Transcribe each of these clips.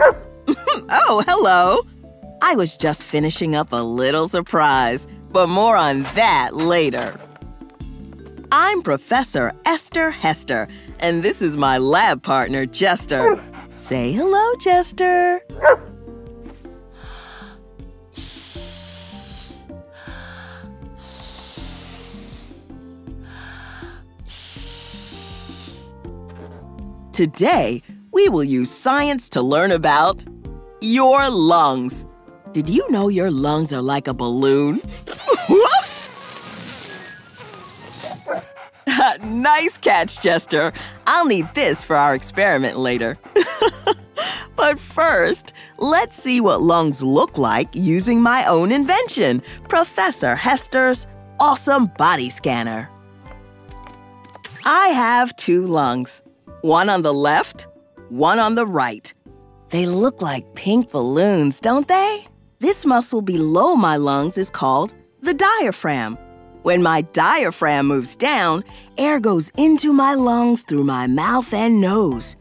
Oh, hello. I was just finishing up a little surprise, but more on that later. I'm Professor Esther Hester, and this is my lab partner, Jester. Say hello, Jester. Today, we will use science to learn about your lungs. Did you know your lungs are like a balloon? Whoops! nice catch, Jester. I'll need this for our experiment later. but first, let's see what lungs look like using my own invention, Professor Hester's awesome body scanner. I have two lungs. One on the left, one on the right. They look like pink balloons, don't they? This muscle below my lungs is called the diaphragm. When my diaphragm moves down, air goes into my lungs through my mouth and nose.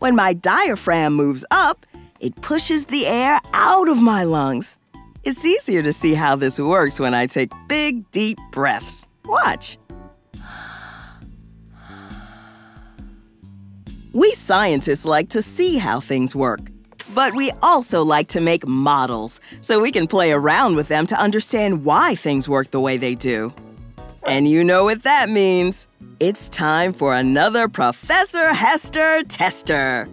When my diaphragm moves up, it pushes the air out of my lungs. It's easier to see how this works when I take big, deep breaths. Watch. We scientists like to see how things work. But we also like to make models so we can play around with them to understand why things work the way they do. And you know what that means. It's time for another Professor Hester Tester.